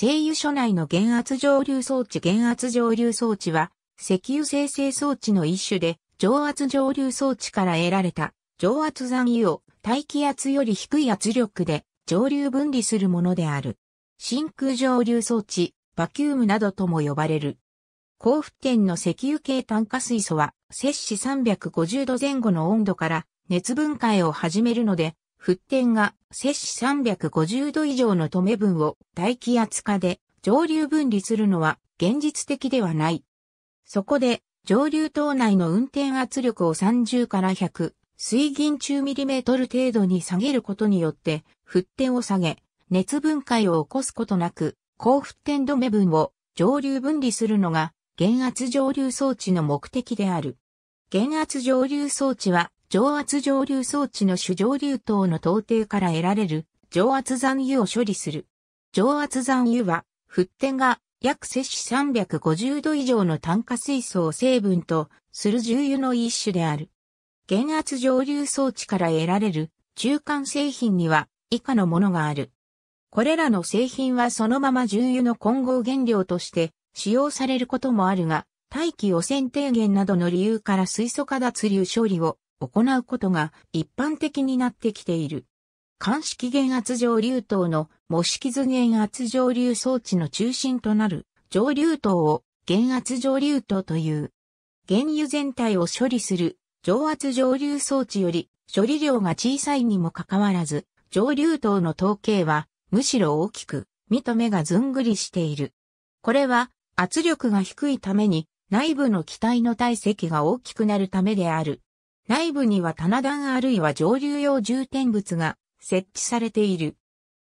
製油所内の減圧蒸留装置減圧蒸留装置は、石油生成装置の一種で、蒸圧蒸留装置から得られた蒸圧残油を大気圧より低い圧力で蒸留分離するものである。真空蒸留装置、バキュームなどとも呼ばれる。高沸点の石油系炭化水素は、摂氏350度前後の温度から熱分解を始めるので、沸点が摂氏350度以上の止め分を大気圧化で蒸留分離するのは現実的ではない。そこで、蒸留塔内の運転圧力を30から100、水銀中ミリメートル程度に下げることによって、沸点を下げ、熱分解を起こすことなく、高沸点止め分を蒸留分離するのが、減圧蒸留装置の目的である。減圧蒸留装置は蒸圧蒸留装置の主蒸留塔の到底から得られる蒸圧残油を処理する。蒸圧残油は、沸点が約摂氏350度以上の炭化水素を成分とする重油の一種である。減圧蒸留装置から得られる中間製品には以下のものがある。これらの製品はそのまま重油の混合原料として使用されることもあるが、大気汚染低減などの理由から水素化脱硫処理を行うことが一般的になってきている。鑑識減圧蒸留塔の模式図減圧蒸留装置の中心となる蒸留塔を減圧蒸留塔という。原油全体を処理する蒸圧蒸留装置より処理量が小さいにもかかわらず、蒸留塔の統計はむしろ大きく、見と目がずんぐりしている。これは圧力が低いために内部の気体の体積が大きくなるためである。内部には棚段あるいは上流用重点物が設置されている。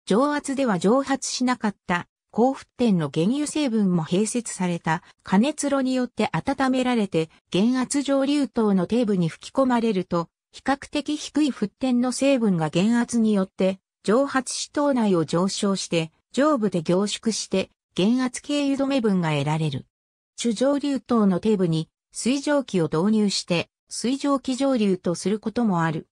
蒸圧では蒸発しなかった高沸点の原油成分も併設された加熱炉によって温められて減圧蒸留塔の底部に吹き込まれると比較的低い沸点の成分が減圧によって蒸発し塔内を上昇して上部で凝縮して減圧経由止め分が得られる。主蒸留塔の底部に水蒸気を導入して水蒸気上流とすることもある。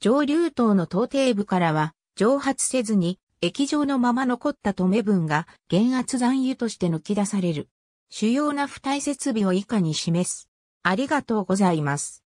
上流等の頭底部からは蒸発せずに液状のまま残った止め分が減圧残油として抜き出される。主要な付帯設備を以下に示す。ありがとうございます。